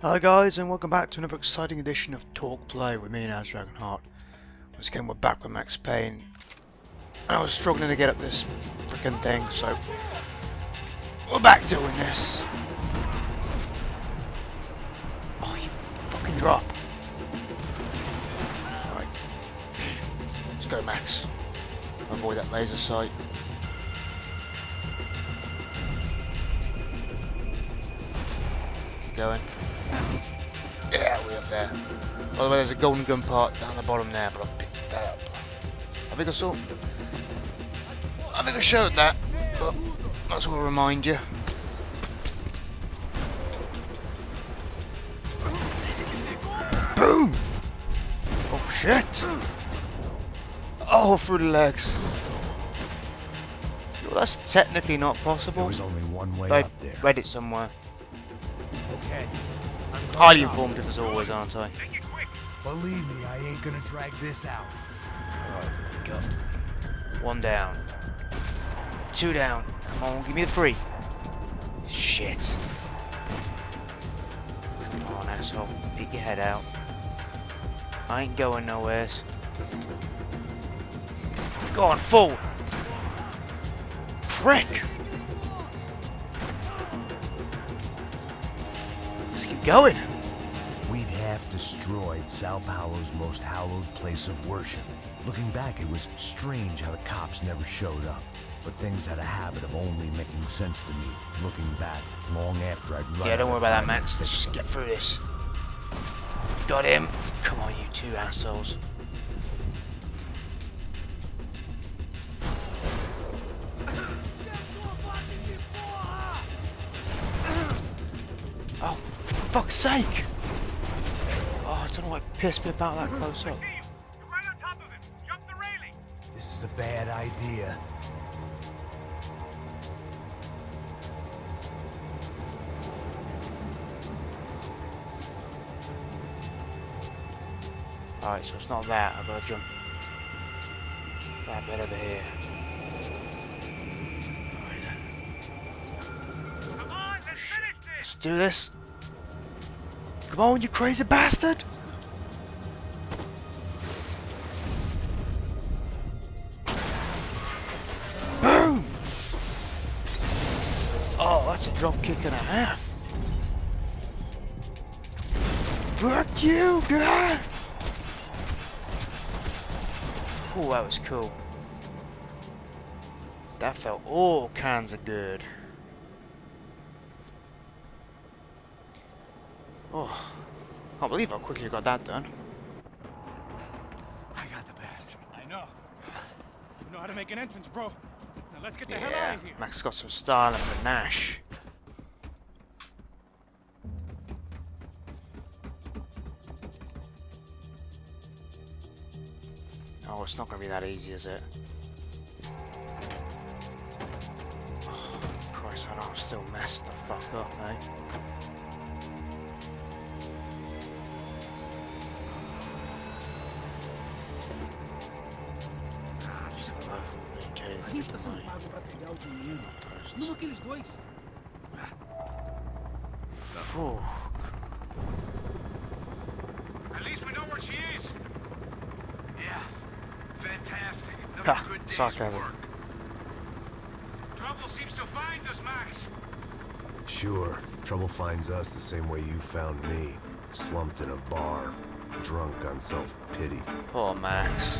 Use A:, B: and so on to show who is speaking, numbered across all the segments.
A: Hi guys and welcome back to another exciting edition of Talk Play with me and Dragonheart. Once again we're back with Max Payne. And I was struggling to get up this freaking thing, so we're back doing this. Oh you fucking drop. Alright. Let's go Max. Avoid that laser sight. Keep going. Yeah, way up there. By the way, there's a golden gun part down the bottom there, but I picked that up. I think I saw. I think I showed that, but that's what I'll remind you. Boom! Oh shit! Oh, through the legs. Well, that's technically not possible.
B: There was only one way
A: I
B: up there.
A: read it somewhere.
B: Okay.
A: Highly informative as always, aren't I?
B: Believe me, I ain't gonna drag this out.
A: One down. Two down. Come on, give me the three. Shit. Come on, asshole. Peek your head out. I ain't going nowhere. Go on, full. Prick. Keep going.
B: We'd half destroyed Sao Paulo's most hallowed place of worship. Looking back, it was strange how the cops never showed up. But things had a habit of only making sense to me, looking back, long after I'd run
A: Yeah, don't worry about that, Max. Let's just get through this. Got him. Come on, you two assholes. Fuck's sake! Oh, I don't know what pissed me about that close up.
C: Right on top of him. Jump the railing.
B: it. This is a bad idea.
A: Alright, so it's not that. I've got to jump that bit over here. Alright.
C: Come on, let's finish this.
A: Let's do this. Come on, you crazy bastard! Boom! Oh, that's a drop kick and a half. Fuck you, guy! Oh, that was cool. That felt all kinds of good. Oh, can't believe how quickly you got that done.
D: I got the bastard.
C: I know. You know how to make an entrance, bro. Now let's get the hell out of here.
A: Max got some style and panache. Oh, it's not going to be that easy, is it? Oh, Christ, I know I'm still messed the fuck up, eh?
E: A gente tá sendo pago pra pegar o dinheiro. Não aqueles dois.
A: Phew.
C: At least we know where she is.
D: Yeah. Fantastic.
A: Ha,
D: Another good day's
A: sarcasm.
D: work.
C: Trouble seems to find us, Max.
B: Sure, trouble finds us the same way you found me. Slumped in a bar, drunk on self-pity.
A: Poor Max.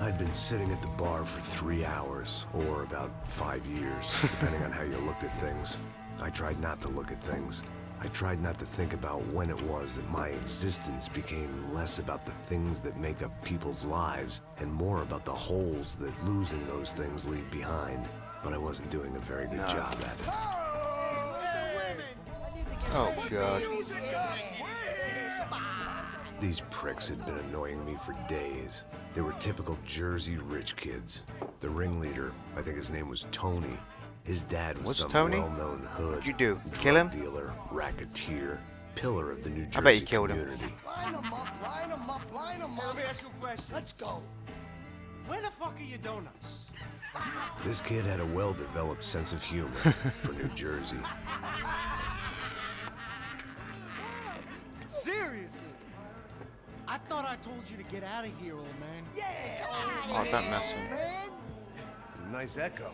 B: I'd been sitting at the bar for three hours, or about five years, depending on how you looked at things. I tried not to look at things. I tried not to think about when it was that my existence became less about the things that make up people's lives and more about the holes that losing those things leave behind. But I wasn't doing a very good
A: No.
B: job at it.
A: Oh god.
B: These pricks had been annoying me for days. They were typical Jersey rich kids. The ringleader, I think his name was Tony. His dad was
A: What's
B: some
A: Tony?
B: well-known hood.
A: What'd you do?
B: drug
A: Kill him?
B: Dealer, racketeer, pillar of the New Jersey
A: I bet you killed him.
B: community.
F: Line 'em up, line 'em up, line 'em
D: Let
F: up.
D: me ask you a question.
F: Let's go.
D: Where the fuck are your donuts?
B: This kid had a well-developed sense of humor for New Jersey.
D: Seriously. I thought I told you to get out of here, old man.
F: Yeah.
A: Oh, don't mess with me.
F: man.
B: It's a nice echo.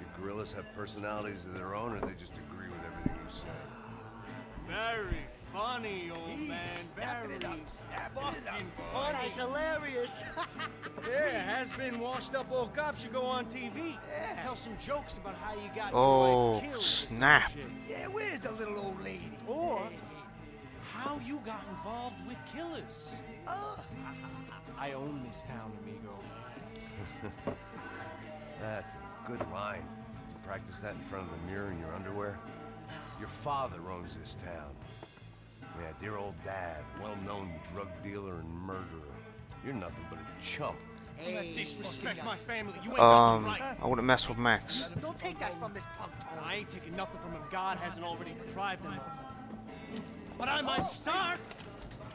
B: Your gorillas have personalities of their own, or they just agree with everything you say?
D: Very funny, old
F: He's
D: man.
F: snapping
D: Very
F: it up, snapping it up.
D: fucking funny.
F: guy's hilarious.
D: Yeah, has been washed up old cop You go on TV.
F: Yeah.
D: Tell some jokes about how you got
A: Oh,
D: your wife killed. or some
A: snap.
F: yeah, where's the little old lady?
D: Or
F: Hey,
D: how you got involved with killers.
F: Oh,
D: I own this town, amigo.
B: That's a good line. You practice that in front of the mirror in your underwear? Your father owns this town. Yeah, dear old dad, well-known drug dealer and murderer. You're nothing but a chump.
F: Hey,
D: disrespect my family. You ain't
A: Um,
D: right.
A: I wouldn't mess with Max.
F: Don't take that from this punk
D: I ain't taking nothing from him God hasn't already deprived him of. But I might start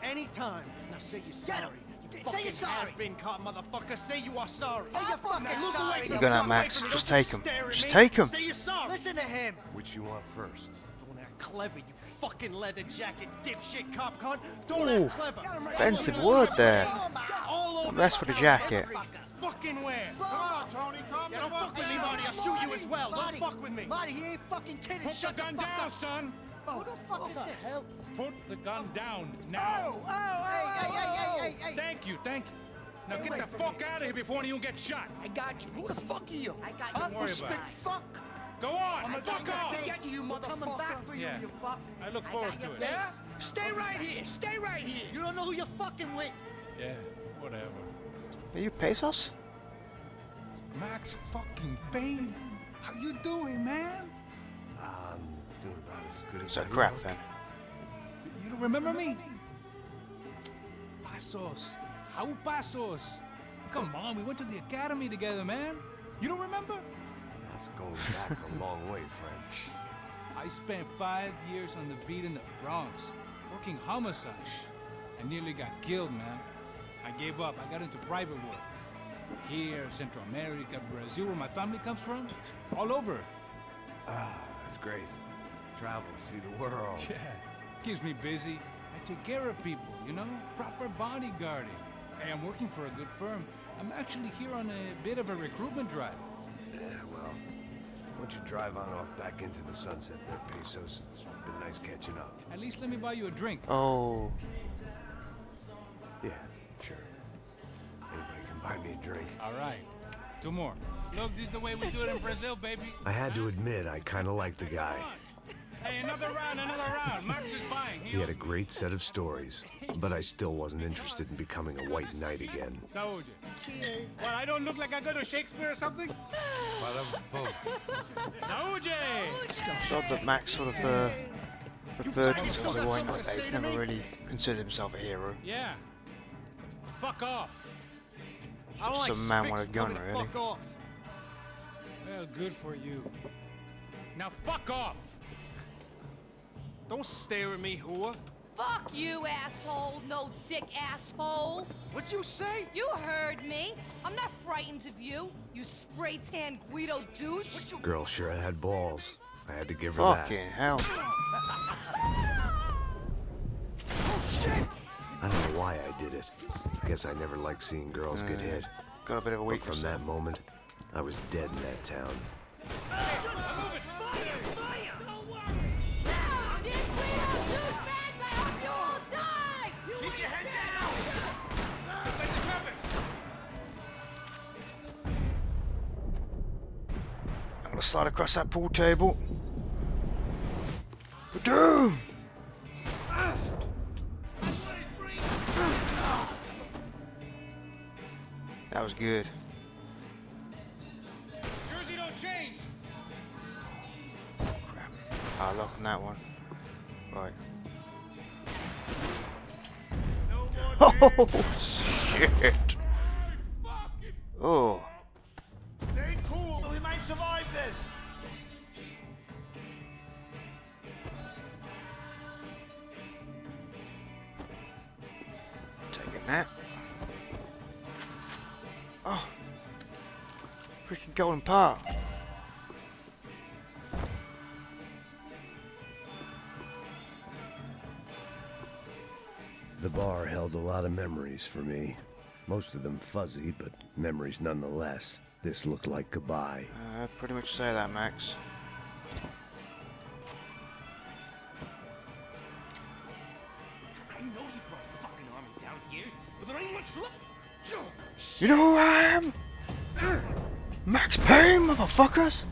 D: anytime. Now say you're sorry. You
F: Say you're sorry.
D: has-been caught, motherfucker. Say you are sorry.
F: Say you're fucking
D: Look
F: sorry.
D: away
A: You're
D: from
A: gonna
D: me.
A: have Max.
D: Away from me.
A: Just take him. Just take him.
D: Say you're sorry.
F: Listen to him.
B: Which you want first?
D: Don't act clever, you fucking leather jacket dipshit cop cunt. Don't
A: Ooh,
D: act clever.
A: offensive word there.
D: All over
A: Don't mess with the jacket.
D: Fucking where?
F: Come on,
C: Tony, calm
D: Yeah, don't fuck with me, Marty. I'll shoot you as well. Don't fuck with me.
F: Marty, he ain't fucking kidding.
C: Put
F: Shut
C: the gun
F: fuck
C: down,
F: up.
C: son.
F: Who the fuck is
D: the
F: this?
D: hell?
C: Put the gun oh. down
F: Oh,
C: now.
F: oh, hey, hey, hey, hey, hey, hey.
C: Thank you, thank you. Now
F: Stay
C: get the
F: from
C: fuck out of here before one of you gets shot.
F: I got you. Who the fuck are you? I got
C: Don't worry about it.
F: Fuck.
C: Go on,
F: I'm
C: fuck
F: gonna
C: off.
F: get you,
D: We're coming
F: motherfucker.
D: back for you,
C: Yeah.
F: you fuck.
C: I look forward
F: got
C: to it.
F: face.
D: Stay right here. Stay right here.
F: You don't know who you're fucking with.
C: Yeah, whatever.
A: Are you Passos?
C: Max fucking Payne. How you doing, man?
B: I'm as good as
A: So
B: I
A: crap
B: know.
A: then.
C: You don't remember me? Passos. How Passos? Come on, we went to the academy together, man. You don't remember?
B: That's going back a long way, French.
C: I spent five years on the beat in the Bronx, working homicide. I nearly got killed, man. I gave up. I got into private work. Here, Central America, Brazil, where my family comes from, all over.
B: Ah, that's great. Travel, see the world.
C: Yeah, keeps me busy. I take care of people, you know, proper bodyguarding. Hey, I'm working for a good firm. I'm actually here on a bit of a recruitment drive.
B: Yeah, well, why don't you drive on off back into the sunset there, Passos? It's been nice catching up.
C: At least let me buy you a drink.
A: Oh,
B: Yeah, sure. Anybody can buy me a drink.
C: All right, two more. Look, this is the way we do it in Brazil, baby.
B: I had to admit, I kind of liked the guy.
C: Hey, another round, another round. Max is buying.
B: He had a great set of stories, but I still wasn't interested in becoming a white knight again.
C: Saúde. Cheers. What, I don't look like I go to Shakespeare or something? Saúde!
A: it's odd that Max sort of uh, referred to himself as a white knight, but he's never really considered himself a hero.
C: Yeah. Fuck off.
D: I don't like
A: Some man
D: spicks
A: with a gun, really.
D: Fuck off.
C: Well, good for you. Now fuck off.
D: Don't stare at me, whore.
G: Fuck you, asshole. No dick, asshole.
D: What'd you say?
G: You heard me. I'm not frightened of you, you spray tan Guido douche.
B: Girl sure I had balls. I had to give her
A: Fucking hell.
B: Oh, that. I don't know why I did it. I Guess I never liked seeing girls get uh, hit.
A: Got a bit of a
B: But
A: weakness.
B: from that moment, I was dead in that town.
A: Gonna slide across that pool table. Doom! That was good.
C: Jersey don't change.
A: Crap. Ah, lock on that one. Right. Oh shit! Oh,
F: this.
A: taking that. Oh, freaking golden part.
B: the bar held a lot of memories for me. Most of them fuzzy, but memories nonetheless. This looked like goodbye.
A: Uh, pretty much say that, Max.
D: I know you brought a fucking army down here, but there ain't much left.
A: You know who I am? Max Payne, motherfuckers!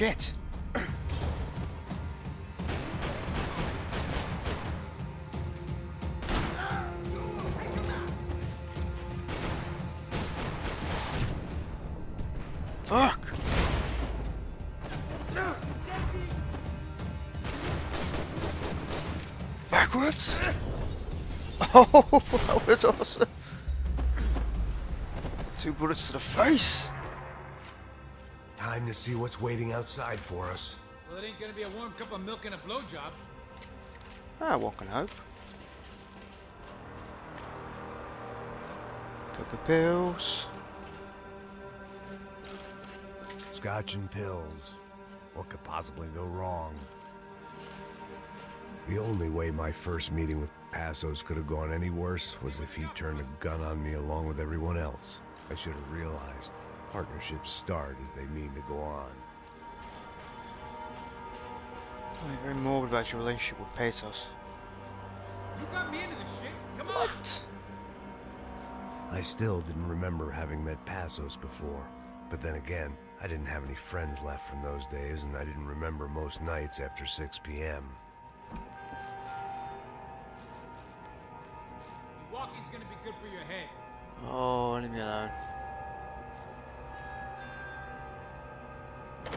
A: Shit. Fuck! Backwards? Oh, that was awesome! Two bullets to the face!
B: Time to see what's waiting outside for us.
C: Well, it ain't gonna be a warm cup of milk and a blowjob.
A: Ah, one can hope. Couple pills.
B: Scotch and pills. What could possibly go wrong? The only way my first meeting with Passos could have gone any worse was if he turned a gun on me along with everyone else. I should have realized. Partnerships start as they mean to go on.
A: I'm very morbid about your relationship with Passos.
C: You got me into this shit. Come on.
A: What?
B: I still didn't remember having met Passos before. But then again, I didn't have any friends left from those days, and I didn't remember most nights after 6 p.m.
C: Walking's gonna be good for your head.
A: Oh, leave me alone.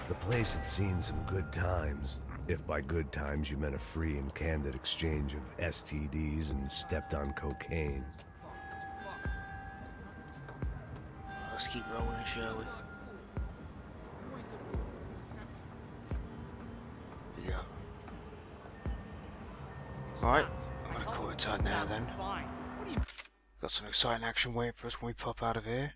B: The place had seen some good times. If by good times you meant a free and candid exchange of STDs and stepped on cocaine.
A: Let's keep rolling, shall we? Yeah. Alright, I'm gonna call it tight now then. Got some exciting action waiting for us when we pop out of here.